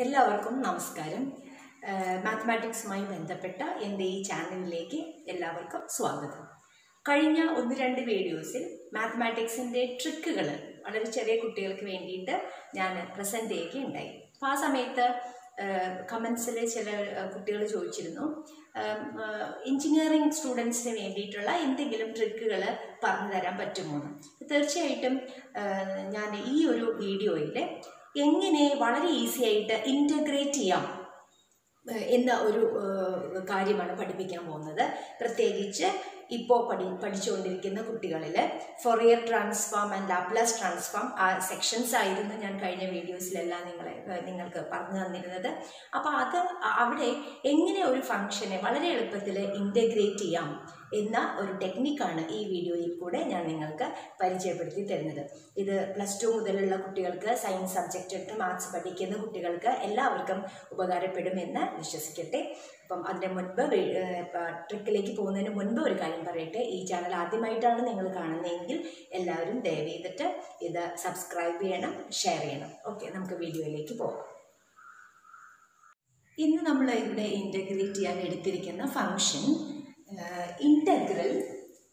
എല്ലാവർക്കും നമസ്കാരം. മാത്തമാറ്റിക്സുമായി ബന്ധപ്പെട്ട എന്റെ ഈ ചാനലിലേക്ക് എല്ലാവർക്കും സ്വാഗതം. കഴിഞ്ഞ ഒന്ന് രണ്ട് വീഡിയോസിൽ മാത്തമാറ്റിക്സിന്റെ ട്രിക്കുകൾ വളരെ ചെറിയ കുട്ടികൾക്ക് വേണ്ടിയിട്ട് ഞാൻ പ്രസന്റ് ചെയ്യുകയുണ്ടായി. അപ്പോൾ ആ സമയത്ത് കമൻസിൽ ചില കുട്ടികൾ ചോദിച്ചിരുന്നു എഞ്ചിനീയറിംഗ് സ്റ്റുഡൻസിന് വേണ്ടിയിട്ടുള്ള എന്തെങ്കിലും ട്രിക്കുകൾ പറഞ്ഞു തരാൻ പറ്റുമോ തീർച്ചയായിട്ടും ഞാൻ ഈ ഒരു വീഡിയോയിൽ എങ്ങനെ വളരെ ഈസി ആയിട്ട് ഇന്റഗ്രേറ്റ് ചെയ്യാം? എന്ന ഒരു കാര്യമാണ് പഠിപ്പിക്കാൻ പോകുന്നത്. പ്രത്യേകിച്ച് ഇപ്പോൾ പഠി പഠിച്ചുകൊണ്ടിരിക്കുന്ന കുട്ടികളിൽ Fourier transform and Laplace transform ആ സെക്ഷൻസ് ആയിരുന്നു ഞാൻ കഴിഞ്ഞ വീഡിയോസിലെല്ലാം നിങ്ങളെ നിങ്ങൾക്ക് പറഞ്ഞു തന്നിരുന്നത്. അപ്പോൾ അത് അവിടെ എങ്ങനെ ഒരു ഫംഗ്ഷനെ വളരെ എളുപ്പത്തിൽ ഇന്റഗ്രേറ്റ് ചെയ്യാം? എന്ന ഒരു ടെക്നിക്കാണ് ഈ വീഡിയോയിൽ കൂടെ ഞാൻ നിങ്ങൾക്ക് പരിചയപ്പെടുത്തി തരുന്നത്. ഇത് പ്ലസ് ടു മുതലുള്ള കുട്ടികൾക്ക് സയൻസ് സബ്ജക്റ്റ് എടുത്ത് മാത്സ് പഠിക്കുന്ന കുട്ടികൾക്ക് എല്ലാവർക്കും ഉപകാരപ്പെടുമെന്ന് വിശ്വസിക്കട്ടെ. അപ്പം അതിന് മുൻപ് ട്രിക്കിലേക്ക് പോകുന്നതിന് മുൻപ് ഒരു കാര്യം പറയട്ടെ. ഈ ചാനൽ ആദ്യമായിട്ടാണ് നിങ്ങൾ കാണുന്നതെങ്കിൽ എല്ലാവരും ദയവ് ചെയ്തിട്ട് ഇത് സബ്സ്ക്രൈബ് ചെയ്യണം ഷെയർ ചെയ്യണം. ഓക്കെ നമുക്ക് വീഡിയോയിലേക്ക് പോകാം. ഇന്ന് നമ്മൾ ഇവിടെ ഇന്റഗ്രേറ്റ് ചെയ്യാൻ എടുത്തിരിക്കുന്ന function integral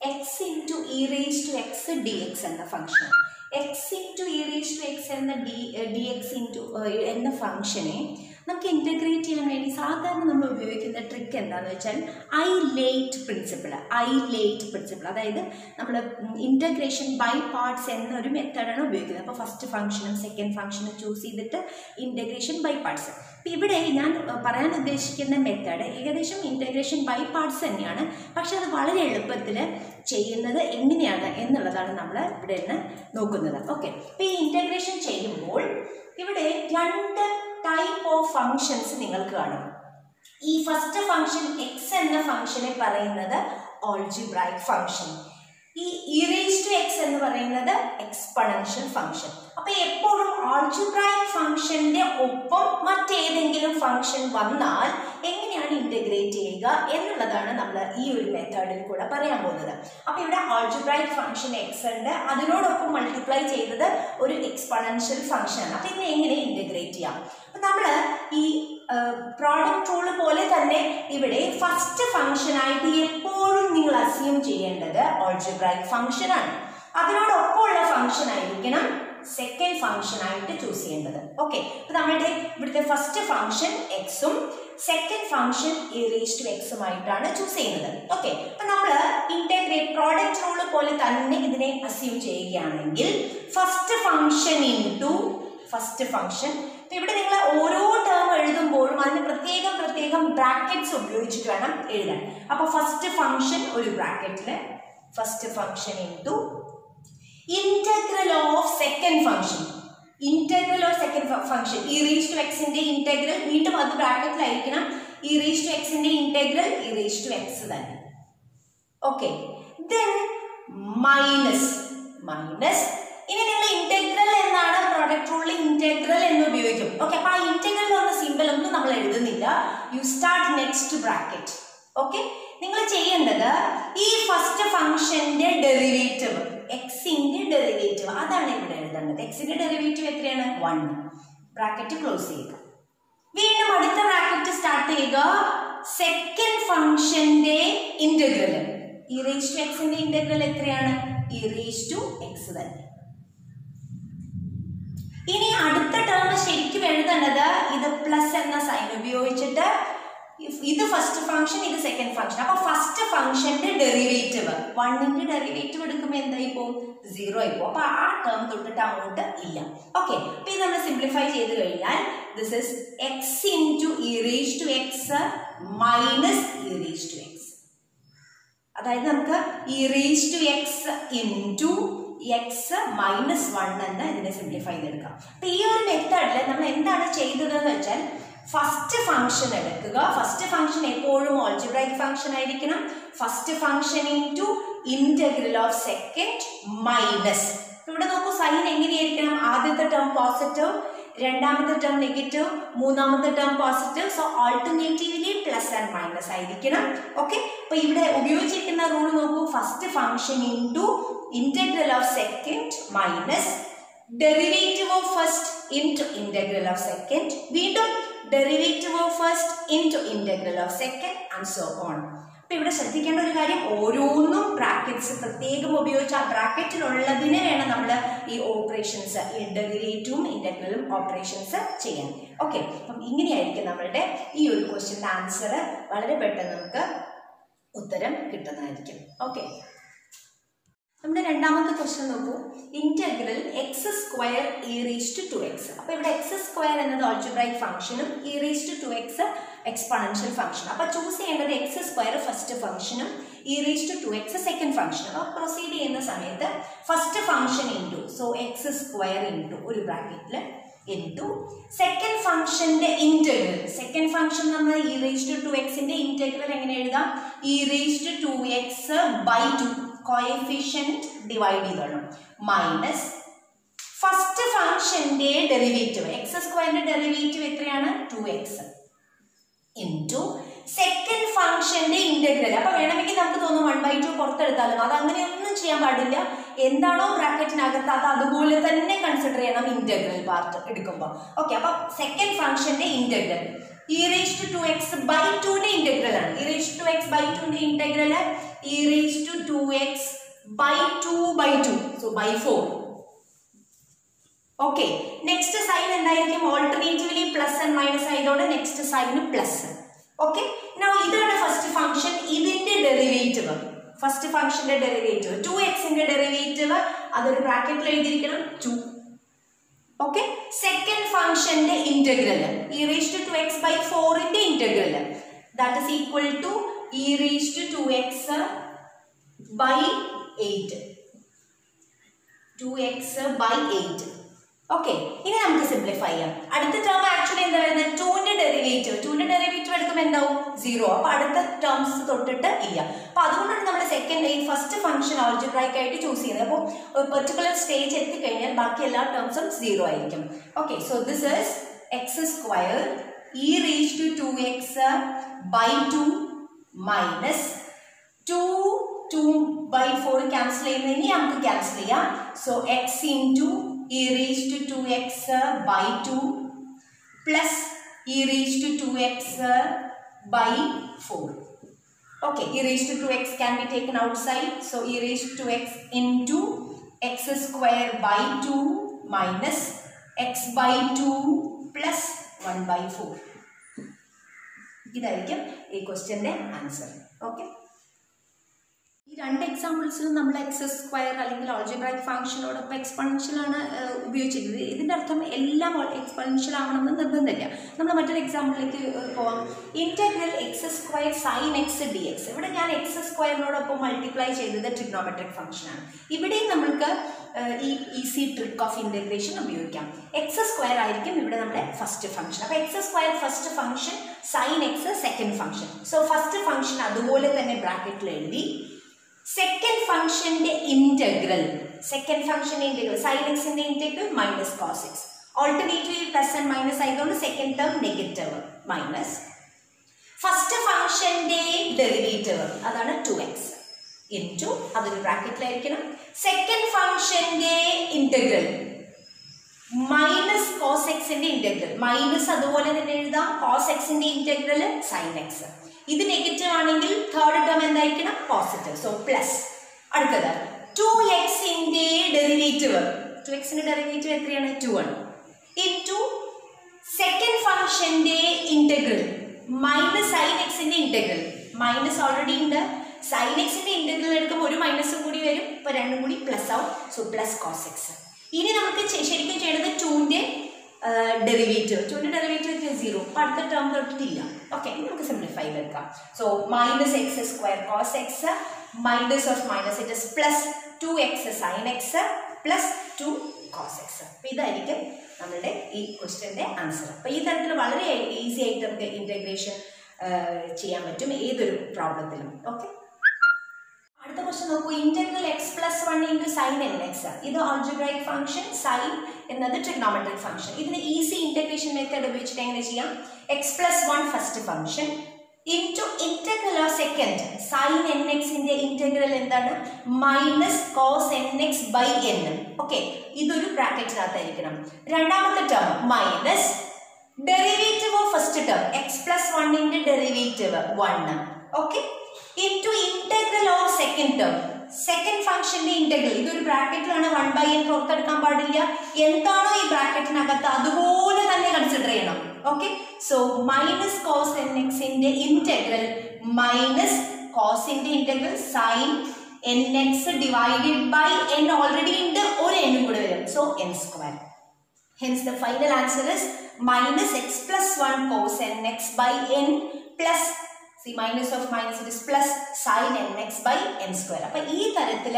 X into E raise to X D X എന്ന function X into E raise to X എന്ന ഡി ഡി എക്സ് ഇന്റു എന്ന ഫംഗ്ഷനെ നമുക്ക് ഇന്റഗ്രേറ്റ് ചെയ്യാൻ വേണ്ടി സാധാരണ നമ്മൾ ഉപയോഗിക്കുന്ന ട്രിക്ക് എന്താണെന്ന് വെച്ചാൽ I late principle I late principle അതായത് നമ്മൾ ഇന്റഗ്രേഷൻ ബൈ പാർട്സ് എന്നൊരു മെത്തേഡാണ് ഉപയോഗിക്കുന്നത്. അപ്പോൾ ഫസ്റ്റ് ഫംഗ്ഷനും സെക്കൻഡ് ഫംഗ്ഷനും ചൂസ് ചെയ്തിട്ട് ഇന്റഗ്രേഷൻ ബൈ പാർട്സ് അപ്പോൾ ഇവിടെ ഞാൻ പറയാൻ ഉദ്ദേശിക്കുന്ന മെത്തേഡ് ഏകദേശം ഇന്റഗ്രേഷൻ ബൈ പാർട്സ് തന്നെയാണ്. പക്ഷെ അത് വളരെ എളുപ്പത്തിൽ ചെയ്യുന്നത് എങ്ങനെയാണ് എന്നുള്ളതാണ് നമ്മൾ ഇവിടെ നിന്ന് നോക്കുന്നത്. ഓക്കെ അപ്പോൾ ഈ ഇന്റഗ്രേഷൻ ചെയ്യുമ്പോൾ ഇവിടെ രണ്ട് ടൈപ്പ് ഓഫ് ഫങ്ഷൻസ് നിങ്ങൾക്ക് കാണും. ഈ ഫസ്റ്റ് ഫംഗ്ഷൻ എക്സ് എന്ന ഫംഗ്ഷനെ പറയുന്നത് algebraic function E raise to X എന്ന് പറയുന്നത് എക്സ്പണൻഷ്യൽ ഫംഗ്ഷൻ അപ്പൊ എപ്പോഴും ആൾജിബ്രൈക് ഫംഗ്ഷന്റെ ഒപ്പം മറ്റേതെങ്കിലും ഫംഗ്ഷൻ വന്നാൽ എങ്ങനെയാണ് ഇന്റഗ്രേറ്റ് ചെയ്യുക എന്നുള്ളതാണ് നമ്മൾ ഈ ഒരു മെത്തേഡിൽ കൂടെ പറയാൻ പോകുന്നത്. അപ്പൊ ഇവിടെ ആൾജിബ്രൈക് ഫംഗ്ഷൻ എക്സ് ഉണ്ട്. അതിനോടൊപ്പം മൾട്ടിപ്ലൈ ചെയ്തത് ഒരു എക്സ്പണൻഷ്യൽ ഫംഗ്ഷൻ അപ്പൊ ഇതിനെ എങ്ങനെ ഇന്റഗ്രേറ്റ് ചെയ്യാം? നമ്മൾ ഈ പ്രോഡക്റ്റ് റൂൾ പോലെ തന്നെ ഇവിടെ ഫസ്റ്റ് ഫംഗ്ഷൻ ആയിട്ട് എപ്പോഴും നിങ്ങൾ അസ്യൂം ചെയ്യേണ്ടത് ഓൾജിബ്രൈക് ഫംഗ്ഷൻ ആണ്. അതിനോടൊപ്പമുള്ള ഫംഗ്ഷൻ ആയിരിക്കണം സെക്കൻഡ് ഫംഗ്ഷൻ ആയിട്ട് ചൂസ് ചെയ്യേണ്ടത്. ഓക്കെ അപ്പൊ നമ്മളുടെ ഇവിടുത്തെ ഫസ്റ്റ് ഫംഗ്ഷൻ എക്സും സെക്കൻഡ് ഫംഗ്ഷൻ ടു എക്സും ആയിട്ടാണ് ചൂസ് ചെയ്യുന്നത്. ഓക്കെ അപ്പൊ നമ്മൾ ഇന്റഗ്രേറ്റ് പ്രോഡക്റ്റ് റൂൾ പോലെ തന്നെ ഇതിനെ അസ്യൂം ചെയ്യുകയാണെങ്കിൽ first function in first function ഇവിടെ നിങ്ങൾ ഓരോ ടേം എഴുതുമ്പോഴും അതിന് പ്രത്യേകം പ്രത്യേകം ബ്രാക്കറ്റ്സ് ഉപയോഗിച്ചിട്ട് വേണം എഴുതാൻ. അപ്പൊ ഫസ്റ്റ് ഫംഗ്ഷൻ ഒരു ബ്രാക്കറ്റിൽ first function into integral of second function integral of second function E raise to എക്സിന്റെ ഇന്റഗ്രൽ വീണ്ടും അത് ബ്രാക്കറ്റിലായിരിക്കണം ഈ റീസ് ടു എക്സിന്റെ integral E raise to X തന്നെ. ഓക്കെ ദെൻ മൈനസ് മൈനസ് ഇനി നിങ്ങൾ ഇന്റഗ്രൽ എന്നാണ് പ്രോഡക്റ്റ് റൂളിൽ ഇന്റഗ്രൽ എന്ന് ഉപയോഗിക്കും. ഓക്കെ അപ്പൊ ആ ഇന്റഗ്രൽ എന്ന് പറഞ്ഞ സിമ്പിൾ ഒന്നും നമ്മൾ എഴുതുന്നില്ല. You start next bracket okay നിങ്ങൾ ചെയ്യേണ്ടത് ഈ ഫസ്റ്റ് ഫംഗ്ഷന്റെ ഡെറിവേറ്റീവ് എക്സിന്റെ ഡെറിവേറ്റീവ് അതാണ് ഇവിടെ എഴുതേണ്ടത്. എക്സിന്റെ ഡെറിവേറ്റീവ് എത്രയാണ്? വൺ ബ്രാക്കറ്റ് ക്ലോസ് ചെയ്യുക. വീണ്ടും അടുത്ത ബ്രാക്കറ്റ് സ്റ്റാർട്ട് ചെയ്യുക. സെക്കൻഡ് ഫംഗ്ഷന്റെ ഇന്റഗ്രൽ ഇറേസ് ടു എക്സിന്റെ ഇന്റഗ്രൽ എത്രയാണ്? ഇറേസ് ടു എക്സ് തന്നെ. ഇനി അടുത്ത ടേം ശരിക്കും എഴുതേണ്ടത് ഇത് പ്ലസ് എന്ന സൈൻ ഉപയോഗിച്ചിട്ട് ഇത് ഫസ്റ്റ് ഫംഗ്ഷൻ ഇത് സെക്കൻഡ് ഫംഗ്ഷൻ അപ്പൊ ഫസ്റ്റ് ഫംഗ്ഷന്റെ ഡെറിവേറ്റീവ് വണ്ണിന്റെ ഡെറിവേറ്റീവ് എടുക്കുമ്പോൾ എന്തായി പോകും സീറോ ആയി പോകും അപ്പൊ ആ ടേം തൊട്ടിട്ട് അങ്ങോട്ട് ഇല്ല. ഓക്കെ അപ്പൊ ഇത് നമ്മൾ സിംപ്ലിഫൈ ചെയ്ത് കഴിഞ്ഞാൽ this is X into E raise to X minus E raise to X അതായത് നമുക്ക് E raise to X into X minus one എന്ന് ഇതിനെ സിംപ്ലിഫൈ ചെയ്തെടുക്കാം. അപ്പൊ ഈ ഒരു മെത്തേഡിൽ നമ്മൾ എന്താണ് ചെയ്തതെന്ന് വെച്ചാൽ ഫസ്റ്റ് ഫംഗ്ഷൻ എടുക്കുക. ഫസ്റ്റ് ഫംഗ്ഷൻ എപ്പോഴും ഓൾജിബ്രൈക് ഫംഗ്ഷൻ ആയിരിക്കണം. First function into integral of second minus ഇവിടെ നോക്കൂ സൈൻ എങ്ങനെയായിരിക്കണം? ആദ്യത്തെ ടേം പോസിറ്റീവ് രണ്ടാമത്തെ ടേം നെഗറ്റീവ് മൂന്നാമത്തെ term positive so alternatively plus and minus ആയിരിക്കണം. ഓക്കെ അപ്പൊ ഇവിടെ ഉപയോഗിച്ചിരിക്കുന്ന റൂൾ നോക്കൂ. First function into integral of second minus derivative of first into integral of second വീണ്ടും derivative of first into integral of second and so on അപ്പൊ ഇവിടെ ശ്രദ്ധിക്കേണ്ട ഒരു കാര്യം ഓരോന്നും ബ്രാക്കറ്റ്സ് പ്രത്യേകം ഉപയോഗിച്ച് ആ ബ്രാക്കറ്റിലുള്ളതിനെ വേണം നമ്മൾ ഈ ഓപ്പറേഷൻസ് ഇന്റഗ്രേറ്റും ഇന്റഗ്രലും ഓപ്പറേഷൻസ് ചെയ്യാൻ. ഓക്കെ അപ്പം ഇങ്ങനെയായിരിക്കും നമ്മളുടെ ഈ ഒരു ക്വസ്റ്റ്യന്റെ ആൻസർ വളരെ പെട്ടെന്ന് നമുക്ക് ഉത്തരം കിട്ടുന്നതായിരിക്കും. ഓക്കെ നമ്മുടെ രണ്ടാമത്തെ ക്വസ്റ്റ്യൻ നോക്കൂ. Integral X square E raise to two X അപ്പൊ ഇവിടെ എക്സ് സ്ക്വയർ എന്നത് ഓൾജിബ്രൈക് ഫംഗ്ഷനും E raise to two X exponential function അപ്പൊ ചൂസ് ചെയ്യേണ്ടത് എക്സ് സ്ക്വയർ ഫസ്റ്റ് ഫംഗ്ഷനും E raise to two X second ഫംഗ്ഷനും അപ്പൊ പ്രൊസീഡ് ചെയ്യുന്ന സമയത്ത് first function into so X square into ഒരു ബ്രാക്കറ്റിൽ ഇന്റു സെക്കൻഡ് ഫംഗ്ഷന്റെ ഇന്റഗ്രൽ സെക്കൻഡ് ഫംഗ്ഷൻ നമ്മൾ ഇ റേസ് ടു ടു എക്സിന്റെ ഇന്റഗ്രൽ എങ്ങനെ എഴുതാം? E raise to two X by two coefficient divide ചെയ്തോളും മൈനസ് ഫസ്റ്റ് ഫംഗ്ഷന്റെ ഡെറിവേറ്റീവ് എക്സ് സ്ക്വയറിന്റെ ഡെറിവേറ്റീവ് എത്രയാണ്? ടു എക്സ് ഇന്റു സെക്കൻഡ് ഫംഗ്ഷന്റെ ഇന്റഗ്രൽ അപ്പോൾ വേണമെങ്കിൽ നമുക്ക് തോന്നും വൺ ബൈ ടു പുറത്തെടുത്താലും? അത് അങ്ങനെയൊന്നും ചെയ്യാൻ പാടില്ല. എന്താണോ ബ്രാക്കറ്റിനകത്ത് അത് അതുപോലെ തന്നെ കൺസിഡർ ചെയ്യണം ഇന്റഗ്രൽ പാർട്ട് എടുക്കുമ്പോൾ. ഓക്കെ അപ്പൊ സെക്കൻഡ് ഫംഗ്ഷന്റെ integral E raise to X by ടുന്റെ integral ആണ്. E raise to X by ടുന്റെ integral E raise to two X by two by two so by four okay next sign എന്തായിരിക്കും? Alternatively plus and minus ആയതോടെ next sign plus okay ഇതാണ് first function ഇതിന്റെ derivative first ഫംഗ്ഷന്റെ derivative two എക്സിന്റെ derivative അതൊരു ബ്രാക്കറ്റിൽ എഴുതിയിരിക്കണം. Two okay second ഫംഗ്ഷന്റെ integral E raise to two X by ഫോറിന്റെ integral that is equal to E raise to two X by eight two X okay ഇനി നമുക്ക് സിംപ്ലിഫൈ ചെയ്യാം. അടുത്ത ടേം ആക്ച്വലി എന്താ വരുന്നത്? ടൂന്റെ ഡെറിവേറ്റീവ് ടൂന്റെ ഡെറിവേറ്റീവ് എടുക്കുമ്പോൾ എന്താവും? സീറോ അപ്പൊ അടുത്ത ടേംസ് തൊട്ടിട്ട് ഇല്ല. അപ്പൊ അതുകൊണ്ടാണ് നമ്മൾ സെക്കൻഡ് ഈ ഫസ്റ്റ് ഫംഗ്ഷൻ ഓൾജിബ്രൈക്ക് ആയിട്ട് ചൂസ് ചെയ്യുന്നത്. അപ്പോൾ ഒരു പെർട്ടിക്കുലർ സ്റ്റേജ് എത്തിക്കഴിഞ്ഞാൽ ബാക്കി എല്ലാ ടേംസും സീറോ ആയിരിക്കും. Okay so this is X square E raise to two X by two Minus two two by four cancel ചെയ്യുന്ന ഇനി നമുക്ക് ക്യാൻസൽ ചെയ്യാം so x into e raise to two x by two plus e raise to two x by four Okay, e raised to 2x can be taken outside. So, e raised to 2x into x square by 2 minus x by 2 plus 1 by 4. ഇതായിരിക്കും ഈ ക്വസ്റ്റ്യന്റെ answer. Okay? ഈ രണ്ട് എക്സാമ്പിൾസിലും നമ്മൾ X square അല്ലെങ്കിൽ algebraic ഫംഗ്ഷനോടൊപ്പം ആണ് ഉപയോഗിച്ചിരുന്നത് ഇതിന്റെ അർത്ഥം എല്ലാം എക്സ്പെൻഷ്യൽ ആവണമെന്ന് നിർബന്ധമില്ല. നമ്മൾ മറ്റൊരു എക്സാമ്പിളിലേക്ക് പോകാം integral x square sine x d x ഇവിടെ ഞാൻ എക്സ് സ്ക്വയറിനോടൊപ്പം മൾട്ടിപ്ലൈ ചെയ്തത് ട്രിഗ്നോമെട്രിക് ഫംഗ്ഷനാണ് ഇവിടെയും നമ്മൾക്ക് ഈ ഈസി ട്രിക്ക് ഓഫ് ഇന്റഗ്രേഷൻ ഉപയോഗിക്കാം. എക്സ് സ്ക്വയർ ആയിരിക്കും ഇവിടെ നമ്മുടെ ഫസ്റ്റ് ഫംഗ്ഷൻ അപ്പോൾ x square first function sine x second function so first function അതുപോലെ തന്നെ ബ്രാക്കറ്റിൽ എഴുതി. സെക്കൻഡ് ഫംഗ്ഷന്റെ ഇന്റഗ്രൽ സെക്കൻഡ് ഫംഗ്ഷന്റെ ഇന്റഗ്രൽ സൈൻ എക്സിന്റെ integral minus cos x alternative plus and minus ആയതുകൊണ്ട് second term negative minus first ഫംഗ്ഷന്റെ ഡെറിവേറ്റീവ് അതാണ് ടു എക്സ് ഇന്റു അതൊരു ബ്രാക്കറ്റിലായിരിക്കണം സെക്കൻഡ് ഫംഗ്ഷന്റെ ഇന്റഗ്രൽ മൈനസ് കോസ് എക്സിന്റെ ഇന്റഗ്രൽ മൈനസ് അതുപോലെ തന്നെ എഴുതാം. കോസ് എക്സിന്റെ ഇന്റഗ്രൽ സൈൻ എക്സ് ഇത് നെഗറ്റീവ് ആണെങ്കിൽ തേർഡ് ടേം എന്തായിരിക്കണം? പോസിറ്റീവ് സോ പ്ലസ് അടുത്തത്. ടു എക്സിന്റെ ഡെറിവേറ്റീവ് ടു എക്സിന്റെ ഡെറിവേറ്റീവ് എത്രയാണ്? ടു ആണ്. ഇന്റു സെക്കൻഡ് ഫംഗ്ഷന്റെ ഇന്റഗ്രൽ മൈനസ് സൈൻ എക്സിന്റെ ഇന്റഗ്രൽ മൈനസ് ഓൾറെഡി ഉണ്ട്. സൈൻ എക്സിന്റെ ഇന്റഗ്രൽ എടുക്കുമ്പോൾ ഒരു മൈനസും കൂടി വരും. ഇപ്പൊ രണ്ടും കൂടി പ്ലസ് ആവും. സോ പ്ലസ് കോസ് എക്സ് ഇനി നമുക്ക് ശരിക്കും ചെയ്യേണ്ടത് ടൂന്റെ ഡെറിവേറ്റീവ് ടൂന്റെ ഡെറിവേറ്റീവ് സീറോ അടുത്ത ടേം തൊട്ടിട്ടില്ല. ഓക്കെ നമുക്ക് സിംപ്ലിഫൈ വെക്കാം so minus x square cos x minus of minus it is plus two x sine x plus two cos x അപ്പൊ ഇതായിരിക്കും നമ്മളുടെ ഈ ക്വസ്റ്റ്യന്റെ ആൻസർ അപ്പൊ ഈ തരത്തിൽ വളരെ ഈസി ആയിട്ട് നമുക്ക് ഇന്റഗ്രേഷൻ ചെയ്യാൻ പറ്റും ഏതൊരു പ്രോബ്ലത്തിലും ഓക്കെ ക്വസ്റ്റ്യൻ നോക്കൂ integral x plus one into sine n x ഇത് ഓൾജിബ്രൈക് ഫംഗ്ഷൻ സൈൻ എന്നത് ട്രിഗ്നോമെട്രിക് ഫംഗ്ഷൻ ഇതിന് ഈസി ഇന്റഗ്രേഷൻ മെത്തേഡ് ഉപയോഗിച്ചിട്ട് എങ്ങനെ ചെയ്യാം? X plus one first function into integral of second sine n എക്സിന്റെ ഇന്റഗ്രൽ എന്താണ്? Minus cos n x by n okay ഇതൊരു ബ്രാക്കറ്റിനകത്തായിരിക്കണം രണ്ടാമത്തെ term minus derivative of first term x plus വണ്ണിന്റെ derivative one okay into integral of second term second ഫംഗ്ഷന്റെ integral ഇതൊരു ബ്രാക്കറ്റിലാണ് one by N പുറത്തെടുക്കാൻ പാടില്ല. എന്താണോ ഈ ബ്രാക്കറ്റിനകത്ത് അതുപോലെ തന്നെ കൺസിഡർ ചെയ്യണം. Okay so minus cos n എക്സിന്റെ integral minus കോസിന്റെ integral sine n x divided by n already ഉണ്ട്. ഒരു എന്നും കൂടെ വരും. So n square Hence, the final answer is minus x plus 1 cos nx by n plus minus of minus it is plus sine n x by n square. അപ്പൊ ഈ തരത്തിൽ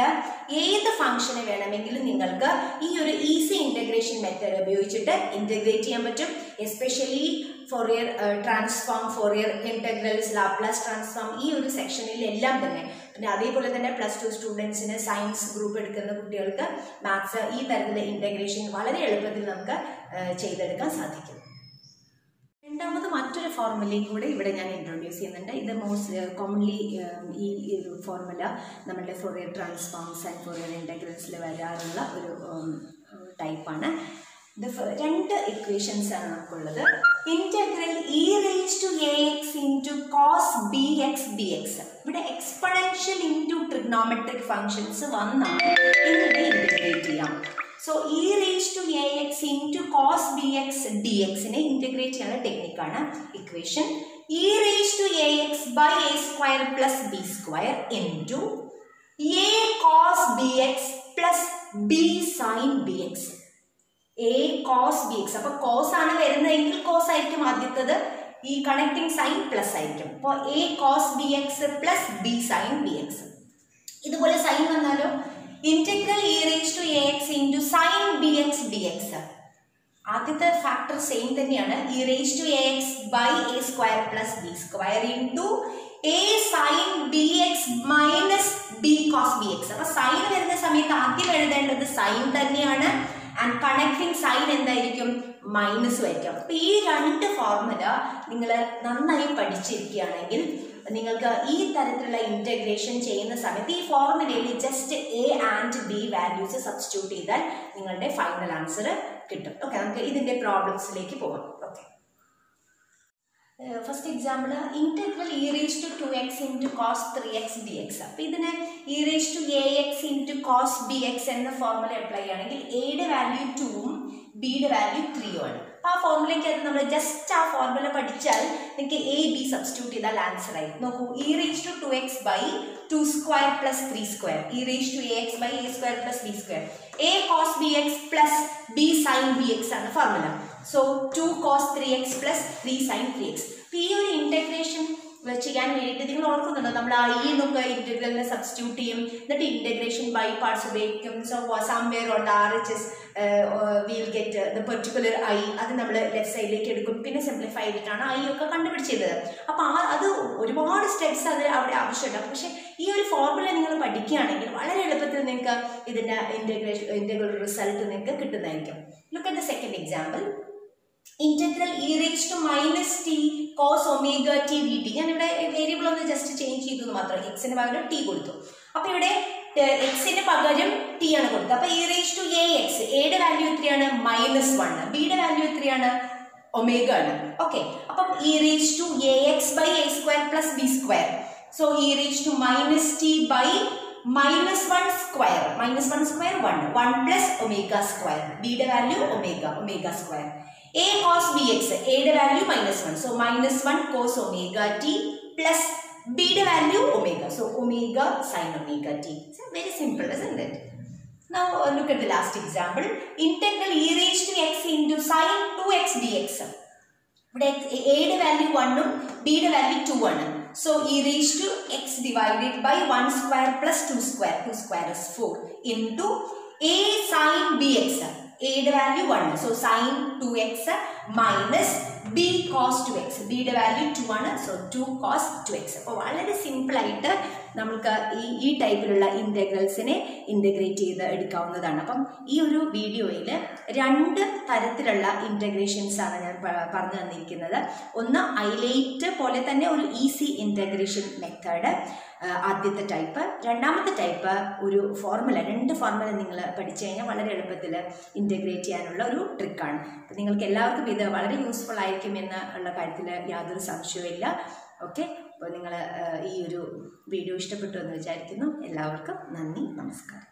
ഏത് ഫംഗ്ഷന് വേണമെങ്കിലും നിങ്ങൾക്ക് ഈ ഒരു ഈസി ഇന്റഗ്രേഷൻ മെത്തേഡ് ഉപയോഗിച്ചിട്ട് ഇന്റഗ്രേറ്റ് ചെയ്യാൻ പറ്റും. Especially Fourier transform Fourier integrals Laplace transform ഈ ഒരു സെക്ഷനിൽ എല്ലാം തന്നെ. പിന്നെ അതേപോലെ തന്നെ പ്ലസ് ടു സ്റ്റുഡൻസിന് സയൻസ് ഗ്രൂപ്പ് എടുക്കുന്ന കുട്ടികൾക്ക് മാത്സ് ഈ തരത്തിലെ ഇന്റഗ്രേഷൻ വളരെ എളുപ്പത്തിൽ നമുക്ക് ആ, ചെയ്തെടുക്കാൻ സാധിക്കും. രണ്ടാമത് മറ്റൊരു ഫോർമുലയും കൂടെ ഇവിടെ ഞാൻ ഇൻട്രൊഡ്യൂസ് ചെയ്യുന്നുണ്ട്. ഇത് മോസ്റ്റ് കോമൺലി ഈ ഫോർമുല നമ്മുടെ ഫോറിയർ ട്രാൻസ്ഫോംസ് ആൻഡ് ഫോറിയർ ഇന്റഗ്രൽസിൽ വരാറുള്ള ഒരു ടൈപ്പാണ് ഇത് രണ്ട് ഇക്വേഷൻസ് ആണ് നമുക്കുള്ളത്. Integral e raise to a x into cos b x b x ഇവിടെ എക്സ്പൊണൻഷ്യൽ ഇന്റു ട്രിഗ്നോമെട്രിക് ഫങ്ഷൻസ് വന്നാൽ ഇന്റഗ്രേറ്റ് ഇന്റഗ്രേറ്റ് ചെയ്യാം. So e raise to a x into cos b x d എക്സിനെ integrate ചെയ്യാനുള്ള ടെക്നിക്കാണ് equation e raise to a x by a square plus b square into a cos b x plus b sine b x a cos b x അപ്പൊ cos ആണ് വരുന്നതെങ്കിൽ cos ആയിരിക്കും ആദ്യത്തത്. ഈ connecting sign plus ആയിരിക്കും. അപ്പോൾ a cos b x plus b sine b x ഇതുപോലെ sine വന്നാലോ? Integral e raise to a ആദ്യത്തെ ഫാക്ടർ സെയിം തന്നെയാണ്. E raise to a x by a square plus b square a sine x minus cos b x അപ്പൊ sine വരുന്ന സമയത്ത് ആദ്യം എഴുതേണ്ടത് sine തന്നെയാണ്. ആൻഡ് കണക്ടിങ് സൈൻ എന്തായിരിക്കും? മൈനസ് ആയിരിക്കും. അപ്പൊ ഈ രണ്ട് ഫോർമുല നിങ്ങൾ നന്നായി പഠിച്ചിരിക്കുകയാണെങ്കിൽ നിങ്ങൾക്ക് ഈ തരത്തിലുള്ള ഇന്റഗ്രേഷൻ ചെയ്യുന്ന സമയത്ത് ഈ ഫോർമുലയിൽ just a and b values substitute ചെയ്താൽ നിങ്ങളുടെ ഫൈനൽ ആൻസർ കിട്ടും. ഓക്കെ നമുക്ക് ഇതിന്റെ പ്രോബ്ലംസിലേക്ക് പോകാം okay first example integral e raise to two x into cos three x d x അപ്പോൾ ഇതിന് e raise to a x into cos b x എന്ന ഫോർമുല അപ്ലൈ ചെയ്യുകയാണെങ്കിൽ എയുടെ വാല്യൂ ടൂവും ബിയുടെ വാല്യൂ ത്രീയും ആണ്. അപ്പോൾ ആ ഫോർമുലയ്ക്ക് അത് നമ്മൾ ജസ്റ്റ് ആ ഫോർമുല പഠിച്ചാൽ നിങ്ങൾക്ക് എ ബി സബ്സ്റ്റിറ്റ്യൂട്ട് ചെയ്താൽ ആൻസർ ആയി. നോക്കൂ e raise to two x by two square plus three square e raise to a x by a square plus b square a cos b x plus b sine b x ആണ് formula so two cos three x plus three sine three x ഈ ഒരു integration ചെയ്യാൻ വേണ്ടിയിട്ട് നിങ്ങൾ ഓർക്കുന്നുണ്ടോ? നമ്മൾ I എന്നൊക്കെ ഇന്റഗ്രലിനെ സബ്സ്റ്റിറ്റ്യൂട്ട് ചെയ്യും. എന്നിട്ട് ഇന്റഗ്രേഷൻ ബൈ പാർട്സ് ഉപയോഗിക്കും. So somewhere on R H S will get the particular I അത് നമ്മൾ ലെഫ്റ്റ് സൈഡിലേക്ക് എടുക്കും. പിന്നെ സിംപ്ലിഫൈ ചെയ്തിട്ടാണ് ഐ ഒക്കെ കണ്ടുപിടിച്ചത് അപ്പോൾ ആ അത് ഒരുപാട് സ്റ്റെപ്സ് അത് അവിടെ ആവശ്യമുണ്ട്. പക്ഷെ ഈ ഒരു ഫോർമുല നിങ്ങൾ പഠിക്കുകയാണെങ്കിൽ വളരെ എളുപ്പത്തിൽ നിങ്ങൾക്ക് ഇതിന്റെ ഇന്റഗ്രേഷൻ ഇന്റഗ്രൽ റിസൾട്ട് നിങ്ങൾക്ക് കിട്ടുന്നതായിരിക്കും. Look at the second example integral e raise to minus t cos omega t d t ഞാൻ ഇവിടെ വേരിയബിൾ ഒന്ന് ജസ്റ്റ് ചേഞ്ച് ചെയ്തു മാത്രം എക്സിന് പകരം ടി കൊടുത്തു. അപ്പൊ ഇവിടെ എക്സിന് പകരം ടി ആണ് കൊടുക്കുക. അപ്പൊ e raise to a x എയുടെ വാല്യൂ എത്രയാണ്? മൈനസ് വൺ ബിയുടെ വാല്യൂ എത്രയാണ്? ഒമേഗ ആണ്. ഓക്കെ അപ്പം e raise to a x by a square plus b square so e raise to minus t by minus one square minus one square one one plus omega square ബിയുടെ value omega omega square a cos b x എയുടെ value minus one so minus one cos omega t plus ബിയുടെ value omega so omega sine omega t very simple isn't it? Now uh, look at the last example. Integral e raised to x into sin 2x dx. ഇവിടെ എയുടെ value വണ്ണും ബിയുടെ value to ആണ്. So e raise to X divided by one square plus two square two square is for in to A sign B X എയുടെ value one so sine two X minus B cos to X ബിയുടെ value 2 ആണ്. So two cos to X അപ്പോൾ വളരെ simple ആയിട്ട് നമുക്ക് ഈ ഈ ടൈപ്പിലുള്ള ഇന്റഗ്രൽസിനെ ഇന്റഗ്രേറ്റ് ചെയ്ത് എടുക്കാവുന്നതാണ്. അപ്പം ഈ ഒരു വീഡിയോയിൽ രണ്ട് തരത്തിലുള്ള ഇന്റഗ്രേഷൻസ് ആണ് ഞാൻ പറഞ്ഞു തന്നിരിക്കുന്നത്. ഒന്ന് ഐലൈറ്റ് പോലെ തന്നെ ഒരു ഈസി ഇന്റഗ്രേഷൻ മെത്തേഡ് ആദ്യത്തെ ടൈപ്പ് രണ്ടാമത്തെ ടൈപ്പ് ഒരു ഫോർമുല രണ്ട് ഫോർമുല നിങ്ങൾ പഠിച്ചു കഴിഞ്ഞാൽ വളരെ എളുപ്പത്തിൽ ഇന്റഗ്രേറ്റ് ചെയ്യാനുള്ള ഒരു ട്രിക്കാണ് നിങ്ങൾക്ക് എല്ലാവർക്കും ഇത് വളരെ യൂസ്ഫുൾ ആയിരിക്കും എന്ന് ഉള്ള കാര്യത്തിൽ യാതൊരു സംശയവുമില്ല ഓക്കെ അപ്പോൾ നിങ്ങൾ ഈ ഒരു വീഡിയോ ഇഷ്ടപ്പെട്ടു എന്ന് വിചാരിക്കുന്നു. എല്ലാവർക്കും നന്ദി നമസ്കാരം.